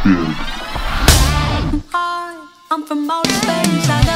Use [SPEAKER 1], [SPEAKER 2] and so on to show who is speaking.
[SPEAKER 1] Hi, I'm from outer space. I